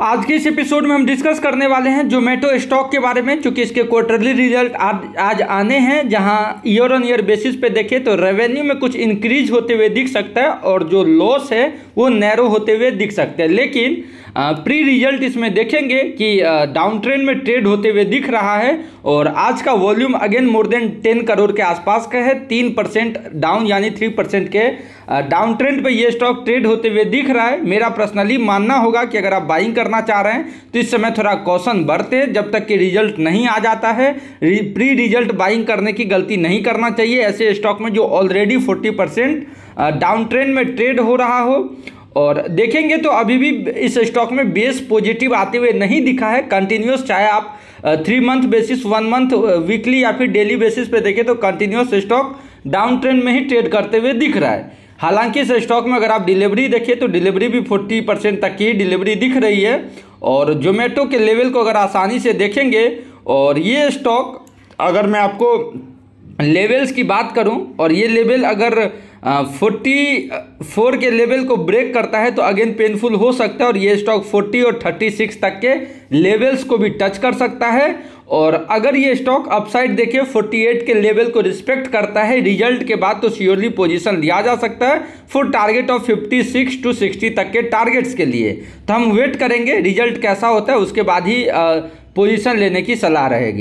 आज के इस एपिसोड में हम डिस्कस करने वाले हैं जोमेटो स्टॉक के बारे में, क्योंकि इसके क्वार्टरली रिज़ल्ट आज आज आने हैं, जहाँ ईयर ऑन ईयर बेसिस पे देखें तो रेवेन्यू में कुछ इंक्रीज होते हुए दिख सकता है, और जो लॉस है, वो नैरो होते हुए दिख सकते हैं। लेकिन प्री रिज़ल्ट इसमें देखेंगे कि डाउन ट्रेंड में ट्रेड होते हुए दिख रहा है, और आज का volume again more than ten crore के आसपास का है, तीन परसेंट डाउन यानी थ्री परसेंट के डाउन ट्रेंड पे ये स्टॉक ट्रेड होते हुए दिख रहा है। मेरा पर्सनली मानना होगा कि अगर आप बाइंग करना चाह रहे हैं तो इस समय थोड़ा कौशन बढ़ते जब तक कि रिज़ल्ट नहीं आ जाता है। प्री रिज़ल्ट बाइंग करने की गलती नहीं करना चाहिए, ऐसे स्टॉक में जो already forty percent down trend में ट्रेड हो रहा हो। और देखेंगे तो अभी भी इस स्टॉक में बेस पॉजिटिव आते हुए नहीं दिखा है। कंटिन्यूस चाहे आप three month basis one month weekly या फिर डेली बेसिस पे देखें तो कंटिन्यूस स्टॉक डाउन ट्रेंड में ही ट्रेड करते हुए दिख रहा है। हालाँकि इस स्टॉक में अगर आप डिलीवरी देखिए तो डिलीवरी भी फोर्टी परसेंट तक की डिलीवरी दिख रही है और जोमेटो के लेवल को अगर आसानी से देखेंगे और ये स्टॉक अगर मैं आपको लेवल्स की बात करूँ और ये लेवल अगर फोर्टी फोर के लेवल को ब्रेक करता है तो अगेन पेनफुल हो सकता है और ये स्टॉक फोर्टी और थर्टी सिक्स तक के लेवल्स को भी टच कर सकता है और अगर ये स्टॉक अपसाइड देखिए 48 के लेवल को रिस्पेक्ट करता है रिज़ल्ट के बाद तो श्योरली पोजीशन लिया जा सकता है फॉर टारगेट ऑफ़ 56 टू 60 तक के टारगेट्स के लिए। तो हम वेट करेंगे रिज़ल्ट कैसा होता है, उसके बाद ही पोजीशन लेने की सलाह रहेगी।